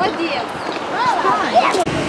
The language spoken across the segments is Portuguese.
Bom dia.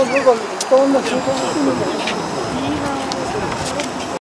오늘 물건 또 오늘 물건